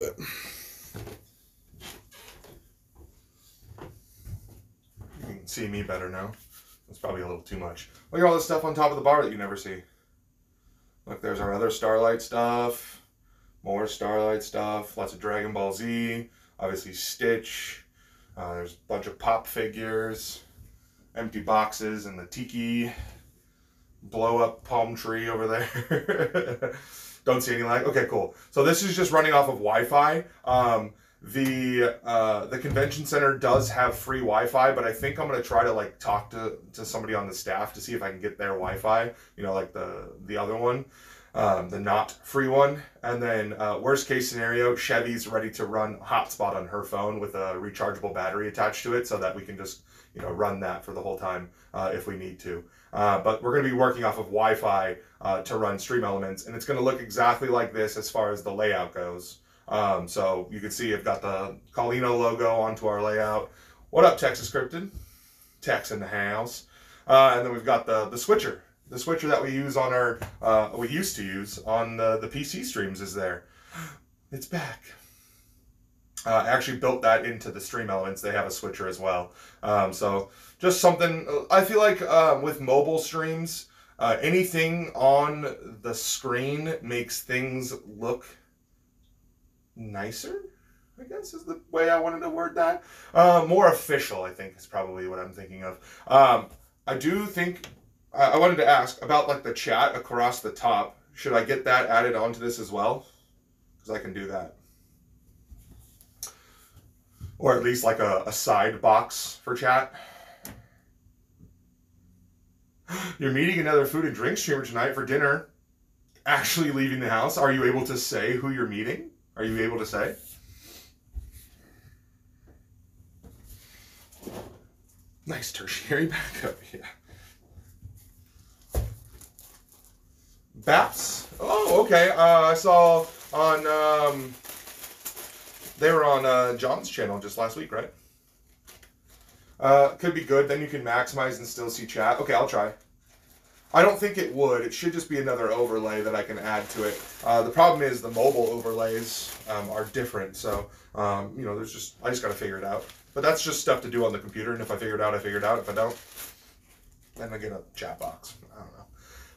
You can see me better now. That's probably a little too much. Look at all this stuff on top of the bar that you never see. Look, there's our other Starlight stuff. More Starlight stuff. Lots of Dragon Ball Z. Obviously Stitch. Uh, there's a bunch of pop figures. Empty boxes and the Tiki blow up palm tree over there. Don't see any lag. Okay, cool. So this is just running off of Wi-Fi. Um, the uh, the convention center does have free Wi-Fi, but I think I'm gonna try to like talk to, to somebody on the staff to see if I can get their Wi-Fi. You know, like the the other one, um, the not free one. And then uh, worst case scenario, Chevy's ready to run hotspot on her phone with a rechargeable battery attached to it, so that we can just you know run that for the whole time uh, if we need to. Uh, but we're going to be working off of Wi-Fi uh, to run Stream Elements, and it's going to look exactly like this as far as the layout goes. Um, so you can see I've got the Collino logo onto our layout. What up, Texas Cryptid? Tex in the house. Uh, and then we've got the, the switcher. The switcher that we use on our, uh, we used to use on the, the PC streams is there. It's back. Uh, I actually built that into the stream elements. They have a switcher as well. Um, so just something, I feel like um, with mobile streams, uh, anything on the screen makes things look nicer, I guess is the way I wanted to word that. Uh, more official, I think, is probably what I'm thinking of. Um, I do think I, I wanted to ask about like the chat across the top. Should I get that added onto this as well? Because I can do that. Or at least like a, a side box for chat. You're meeting another food and drink streamer tonight for dinner. Actually leaving the house. Are you able to say who you're meeting? Are you able to say? Nice tertiary backup, yeah. Baps? Oh, okay. Uh, I saw on, um, they were on uh, John's channel just last week, right? Uh, could be good. Then you can maximize and still see chat. Okay, I'll try. I don't think it would. It should just be another overlay that I can add to it. Uh, the problem is the mobile overlays um, are different. So, um, you know, there's just, I just got to figure it out. But that's just stuff to do on the computer. And if I figure it out, I figure it out. If I don't, then I get a chat box.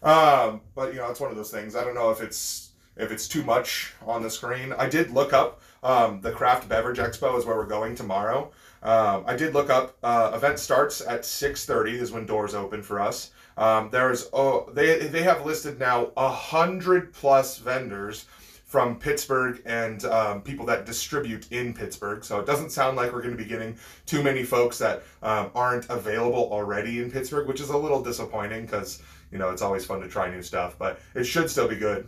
Um, but, you know, it's one of those things. I don't know if it's, if it's too much on the screen. I did look up um, the Craft Beverage Expo is where we're going tomorrow. Um, I did look up. Uh, event starts at 6:30 is when doors open for us. Um, there's oh they they have listed now a hundred plus vendors from Pittsburgh and um, people that distribute in Pittsburgh. So it doesn't sound like we're going to be getting too many folks that um, aren't available already in Pittsburgh, which is a little disappointing because you know it's always fun to try new stuff, but it should still be good.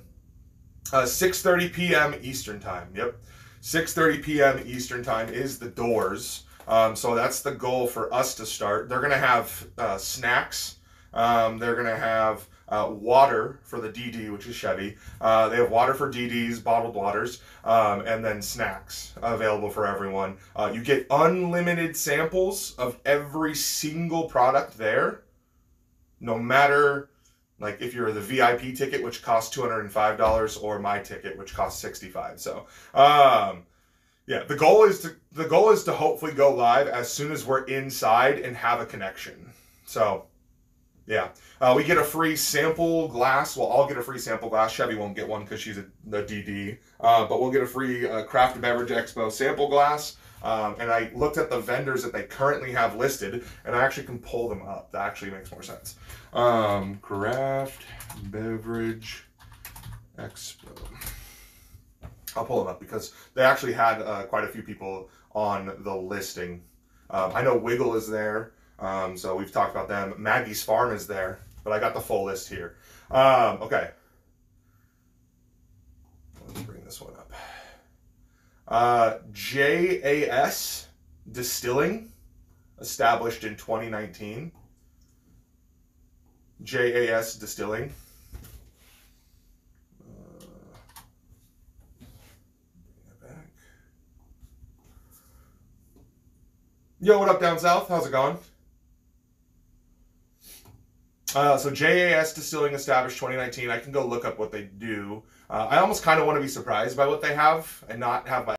Uh, 6:30 p.m. Eastern time. Yep, 6:30 p.m. Eastern time is the doors. Um, so that's the goal for us to start. They're gonna have uh, snacks. Um, they're gonna have uh, water for the DD, which is Chevy. Uh, they have water for DDs, bottled waters, um, and then snacks available for everyone. Uh, you get unlimited samples of every single product there, no matter like if you're the VIP ticket, which costs $205, or my ticket, which costs 65 So, um, yeah, the goal is to the goal is to hopefully go live as soon as we're inside and have a connection. So, yeah, uh, we get a free sample glass. Well, I'll get a free sample glass. Chevy won't get one because she's a, the DD, uh, but we'll get a free uh, Craft Beverage Expo sample glass. Um, and I looked at the vendors that they currently have listed, and I actually can pull them up. That actually makes more sense. Um, Craft Beverage Expo. I'll pull them up because they actually had uh, quite a few people on the listing. Um, I know Wigle is there, um, so we've talked about them. Maggie's Farm is there, but I got the full list here. Um, okay. Let's bring this one up. Uh, JAS Distilling, established in 2019. JAS Distilling. Yo, what up down south? How's it going? Uh, so JAS Distilling established 2019. I can go look up what they do. Uh, I almost kind of want to be surprised by what they have and not have my